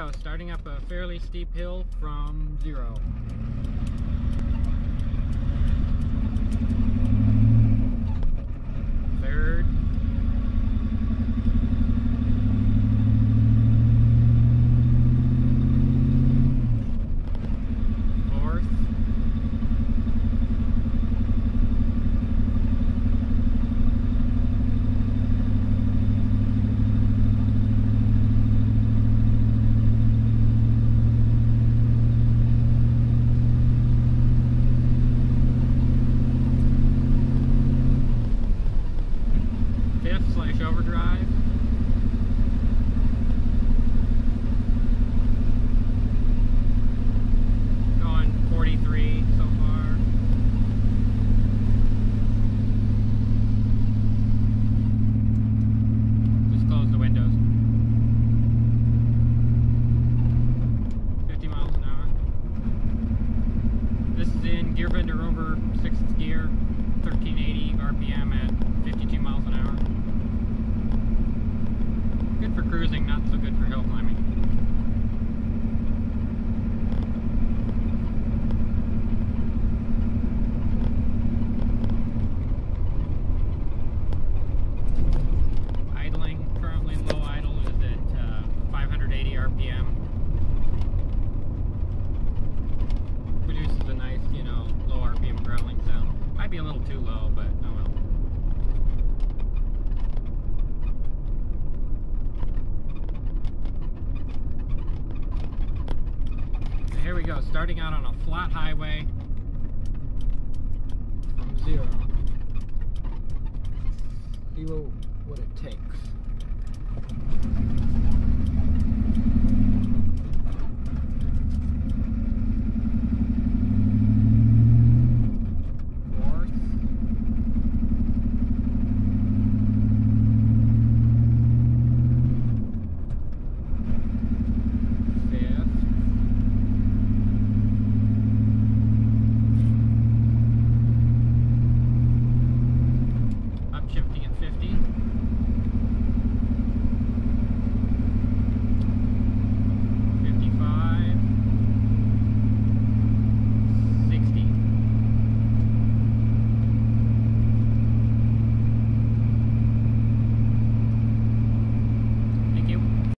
go, starting up a fairly steep hill from zero. Fifth slash overdrive. For cruising, not so good for hill climbing. Idling, currently low idle is at uh, 580 RPM. Produces a nice, you know, low RPM growling sound. Might be a little too low, but oh well. So here we go, starting out on a flat highway from zero. What, what it takes.